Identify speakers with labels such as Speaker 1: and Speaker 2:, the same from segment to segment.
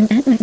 Speaker 1: will add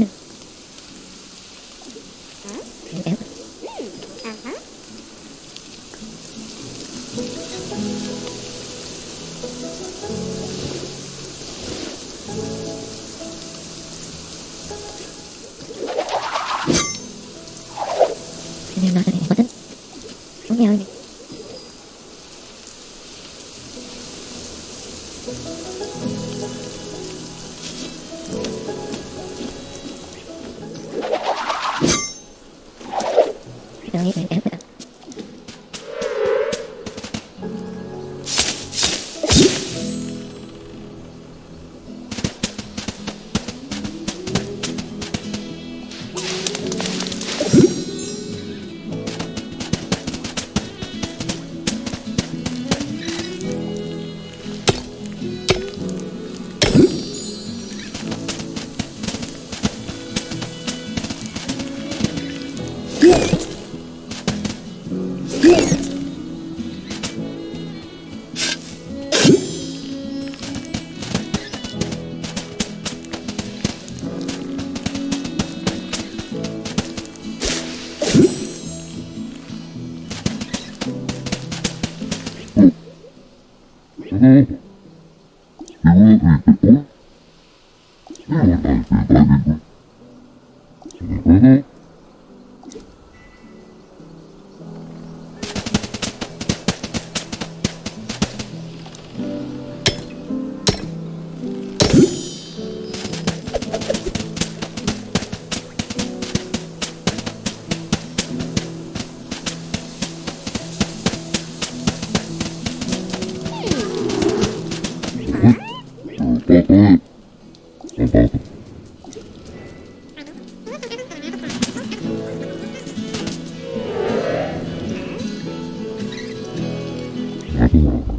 Speaker 1: Thank you.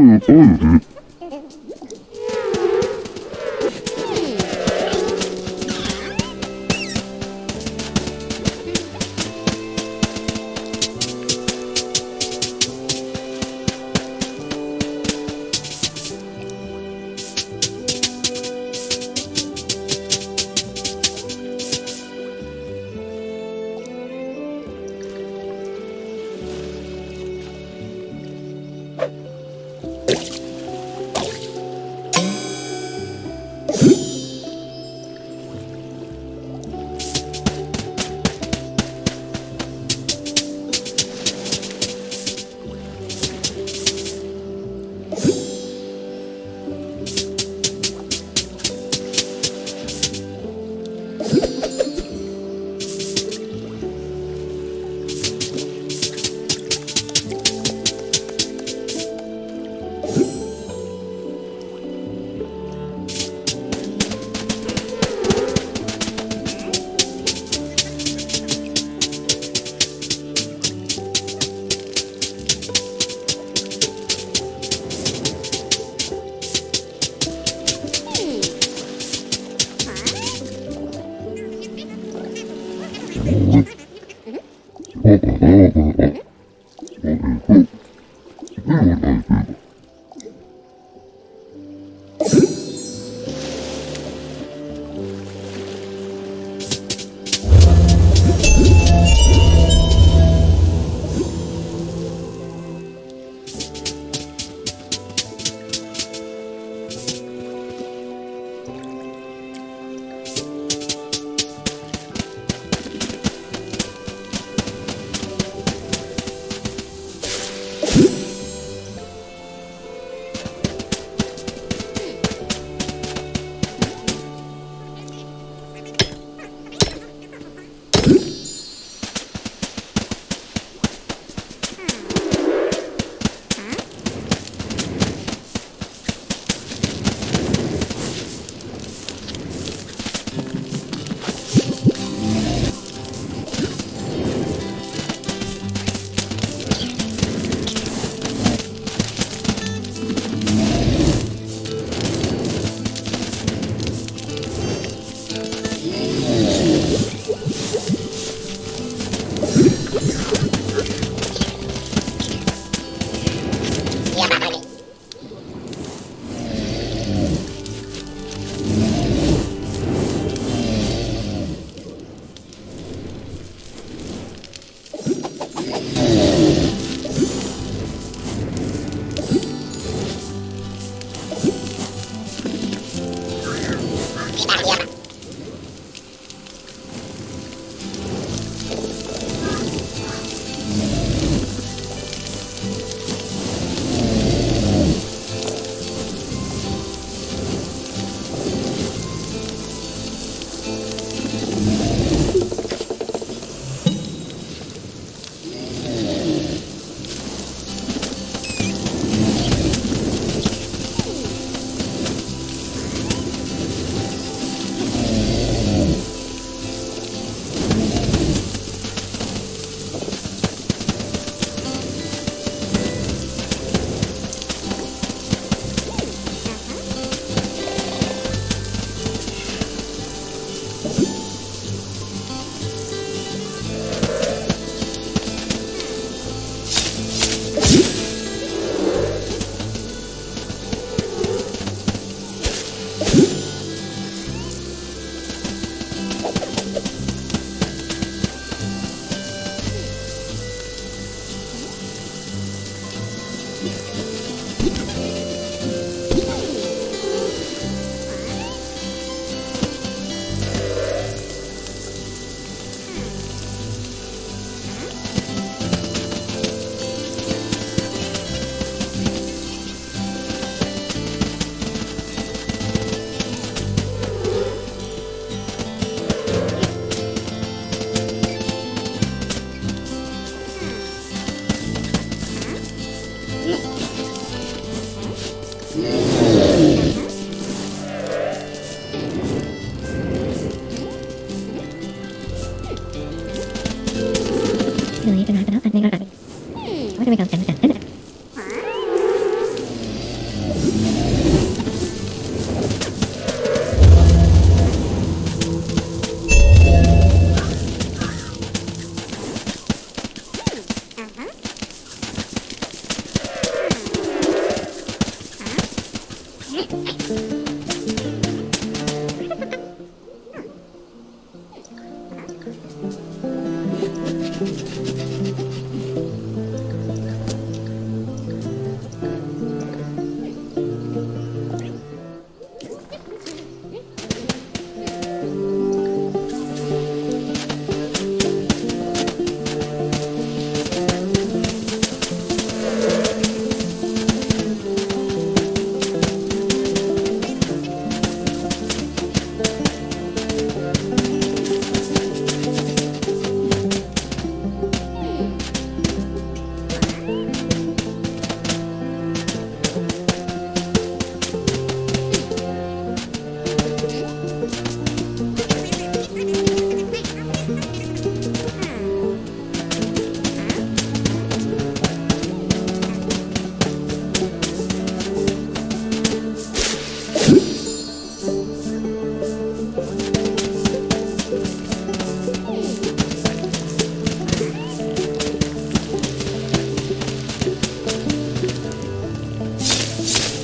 Speaker 1: oh, oh,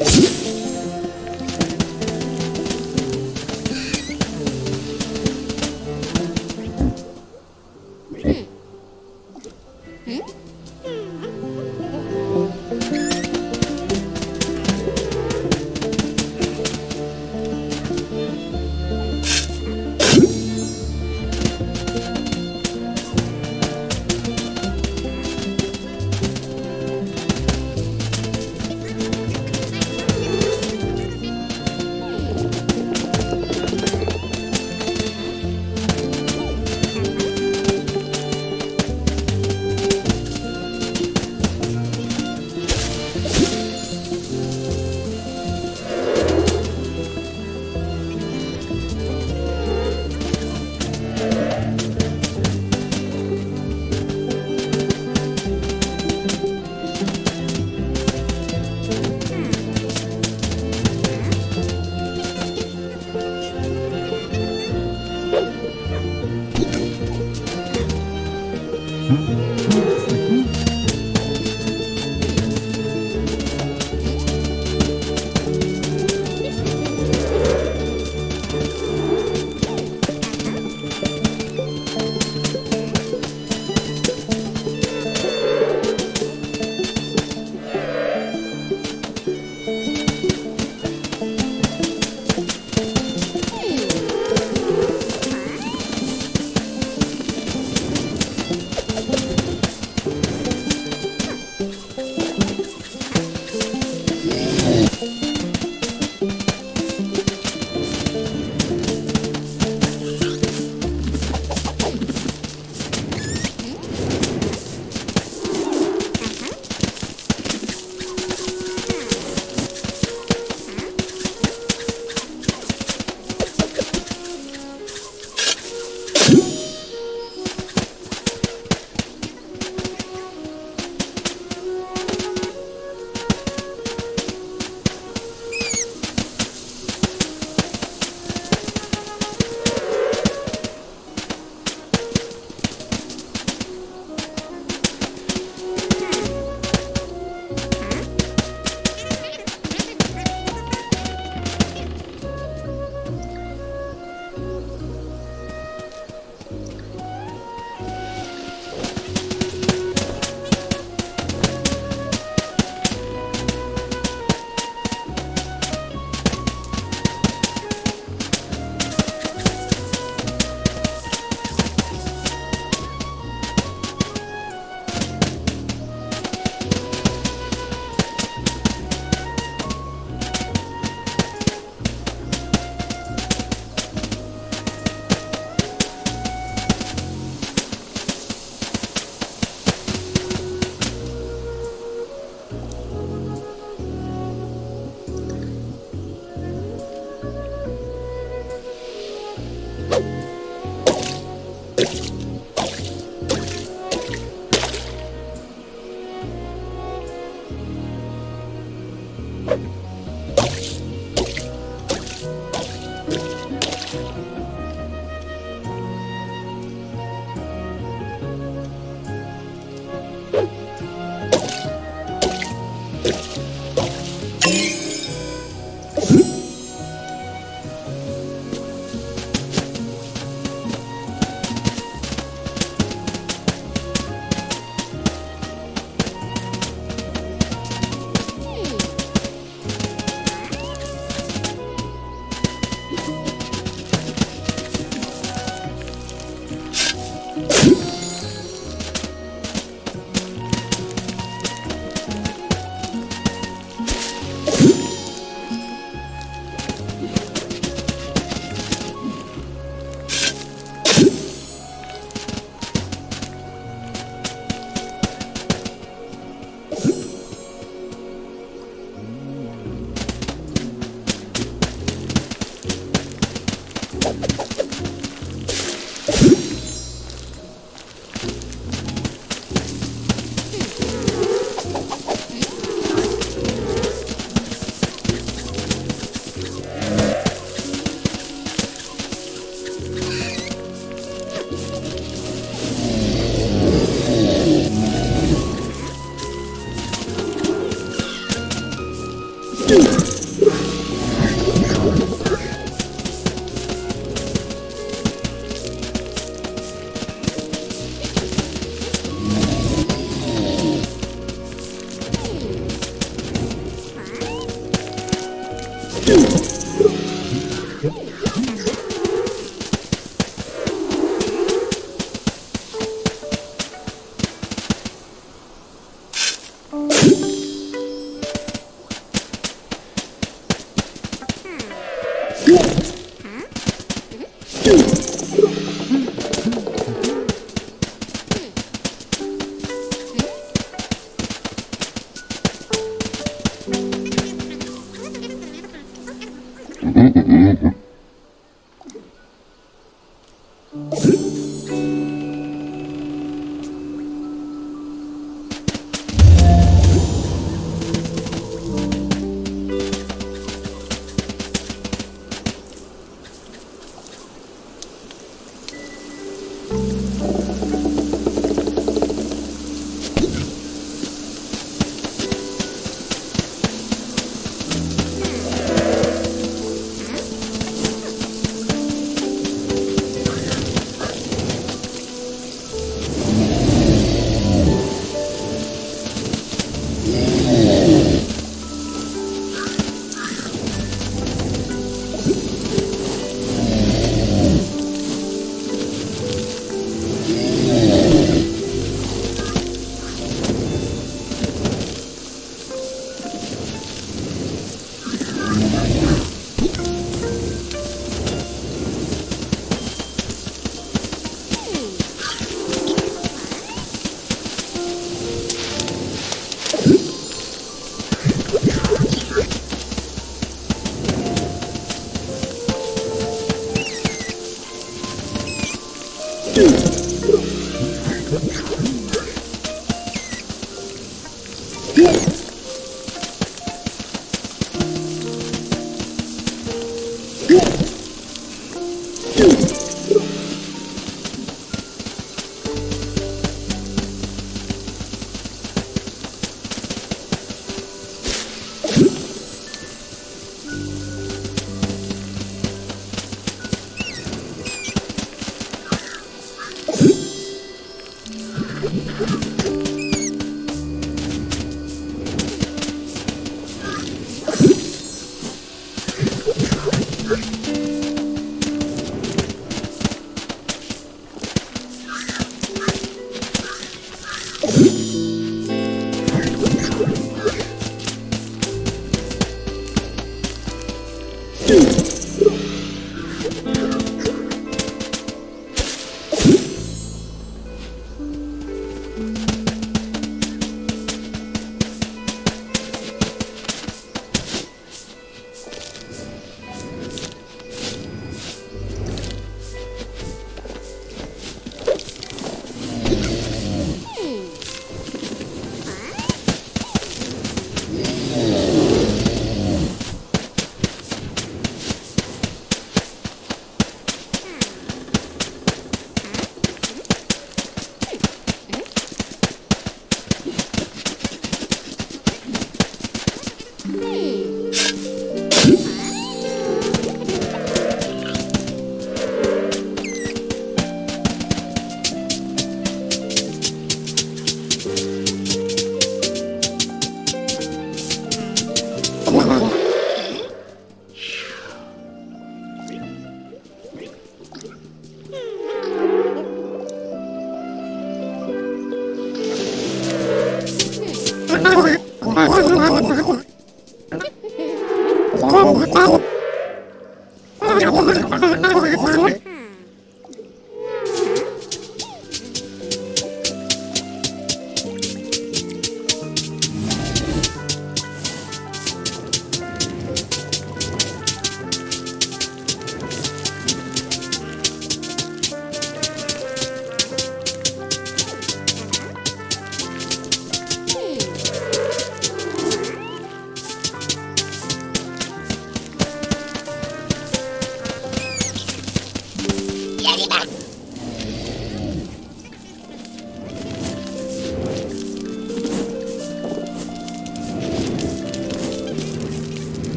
Speaker 1: Yeah.